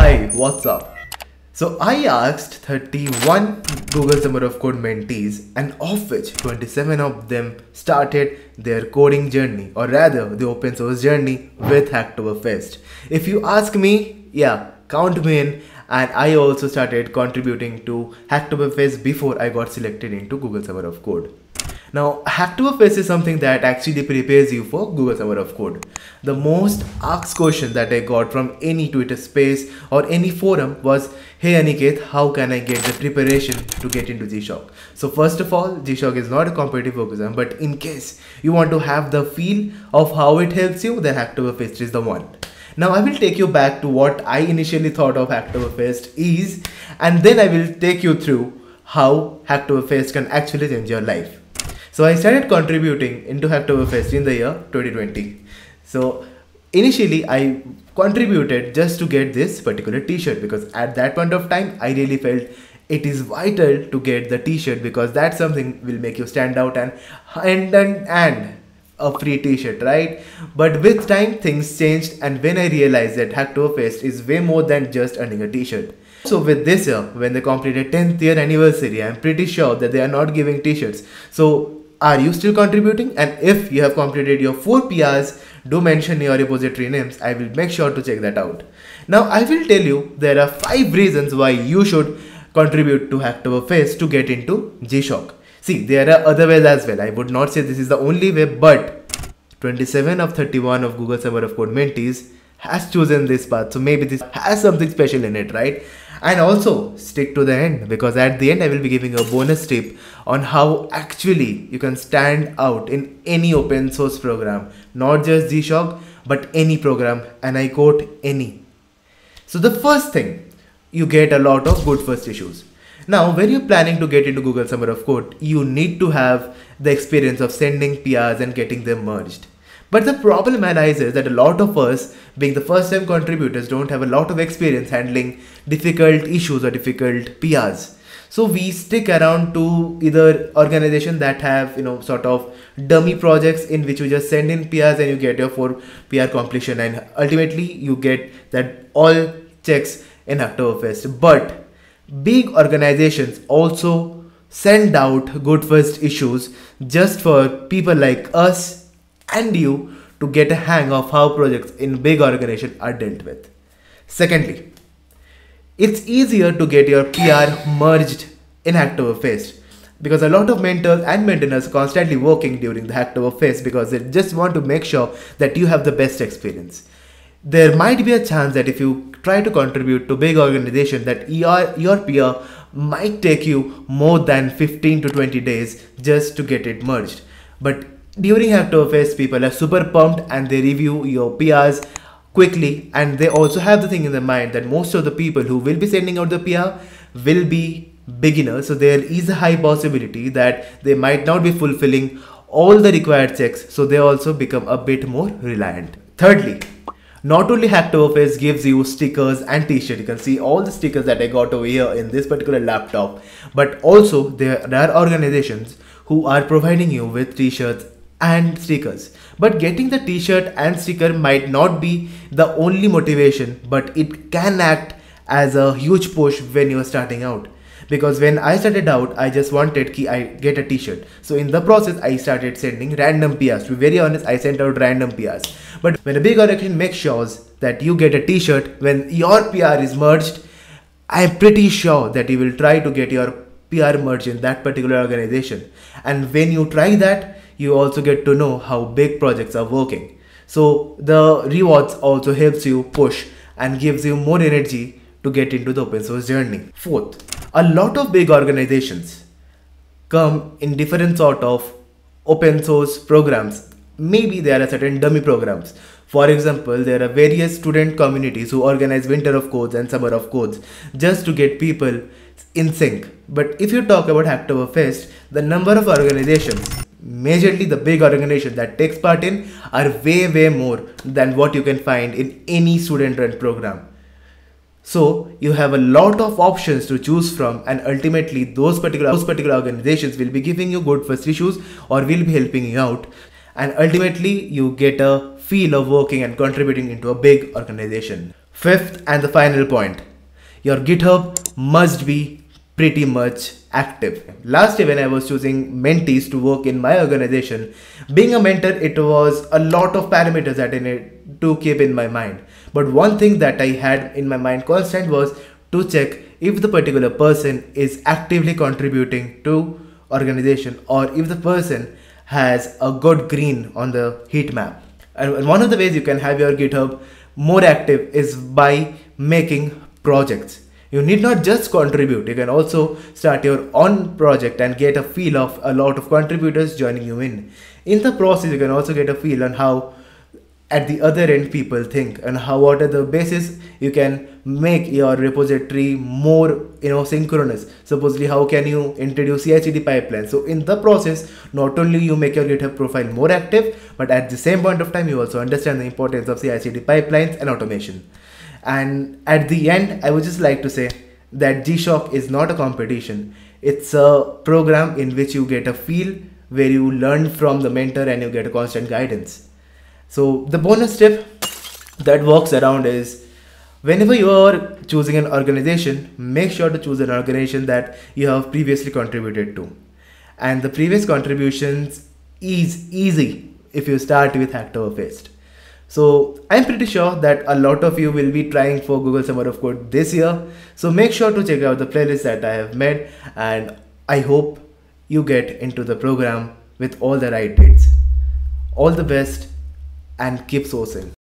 Hi, what's up? So I asked 31 Google Summer of Code mentees and of which 27 of them started their coding journey or rather the open source journey with Hacktoberfest. If you ask me, yeah, count me in and I also started contributing to Hacktoberfest before I got selected into Google Summer of Code. Now, Hacktoberfest is something that actually prepares you for Google Summer of Code. The most asked question that I got from any Twitter space or any forum was, Hey Aniket, how can I get the preparation to get into GSoC? So first of all, GSoC is not a competitive exam, but in case you want to have the feel of how it helps you, then Hacktoberfest is the one. Now I will take you back to what I initially thought of Hacktoberfest is, and then I will take you through how Hacktoberfest can actually change your life. So I started contributing into Hacktoberfest in the year 2020. So initially I contributed just to get this particular t-shirt because at that point of time I really felt it is vital to get the t-shirt because that's something will make you stand out and and and, and a free t-shirt right? But with time things changed and when i realized that hacktoberfest is way more than just earning a t-shirt. So with this year when they completed 10th year anniversary i'm pretty sure that they are not giving t-shirts. So are you still contributing? And if you have completed your 4 PRs, do mention your repository names. I will make sure to check that out. Now I will tell you there are 5 reasons why you should contribute to Hacktoberfest to get into GSoC. See, there are other ways as well. I would not say this is the only way, but 27 of 31 of Google Summer of Code mentees has chosen this path. So maybe this has something special in it, right? And also stick to the end because at the end I will be giving a bonus tip on how actually you can stand out in any open source program, not just GSoC, but any program, and I quote any. So the first thing, you get a lot of good first issues. Now, when you're planning to get into Google Summer of Code, you need to have the experience of sending PRs and getting them merged. But the problem arises that a lot of us, being the first time contributors, don't have a lot of experience handling difficult issues or difficult PRs. So we stick around to either organization that have, you know, sort of dummy projects in which you just send in PRs and you get your four PR completion and ultimately you get that all checks in Hacktoberfest. But big organizations also send out good first issues just for people like us and you to get a hang of how projects in big organizations are dealt with. Secondly, it's easier to get your PR merged in Hacktoberfest because a lot of mentors and maintainers are constantly working during the Hacktoberfest because they just want to make sure that you have the best experience. There might be a chance that if you try to contribute to big organization that your, your PR might take you more than 15 to 20 days just to get it merged. But during Hacktoberfest, people are super pumped and they review your PRs quickly and they also have the thing in their mind that most of the people who will be sending out the PR will be beginners. So there is a high possibility that they might not be fulfilling all the required checks. So they also become a bit more reliant. Thirdly, not only Hacktoberfest gives you stickers and t-shirt, you can see all the stickers that I got over here in this particular laptop, but also there are organizations who are providing you with t-shirts and stickers. But getting the t-shirt and sticker might not be the only motivation, but it can act as a huge push when you're starting out. Because when I started out, I just wanted ki I get a t-shirt. So in the process, I started sending random PRs. To be very honest, I sent out random PRs. But when a big organization makes sure that you get a t-shirt when your PR is merged, I'm pretty sure that you will try to get your PR merged in that particular organization. And when you try that, you also get to know how big projects are working. So the rewards also helps you push and gives you more energy to get into the open source journey. Fourth, a lot of big organizations come in different sort of open source programs. Maybe there are certain dummy programs. For example, there are various student communities who organize winter of codes and summer of codes just to get people in sync. But if you talk about Hacktoberfest, the number of organizations majorly the big organization that takes part in are way way more than what you can find in any student run program. So you have a lot of options to choose from and ultimately those particular those particular organizations will be giving you good first issues or will be helping you out. And ultimately you get a feel of working and contributing into a big organization. Fifth and the final point. Your GitHub must be pretty much active. Last year, when I was choosing mentees to work in my organization, being a mentor, it was a lot of parameters that I need to keep in my mind. But one thing that I had in my mind constant was to check if the particular person is actively contributing to organization or if the person has a good green on the heat map. And one of the ways you can have your GitHub more active is by making projects. You need not just contribute, you can also start your own project and get a feel of a lot of contributors joining you in. In the process, you can also get a feel on how at the other end people think and how what are the basis you can make your repository more you know synchronous. Supposedly how can you introduce CI/CD pipeline? So in the process not only you make your github profile more active but at the same point of time you also understand the importance of CI/CD pipelines and automation and at the end, I would just like to say that GSoC is not a competition. It's a program in which you get a feel where you learn from the mentor and you get a constant guidance. So the bonus tip that works around is whenever you are choosing an organization, make sure to choose an organization that you have previously contributed to. And the previous contributions is easy if you start with Hacktoberfest. So I'm pretty sure that a lot of you will be trying for Google Summer of Code this year. So make sure to check out the playlist that I have made and I hope you get into the program with all the right dates. All the best and keep sourcing.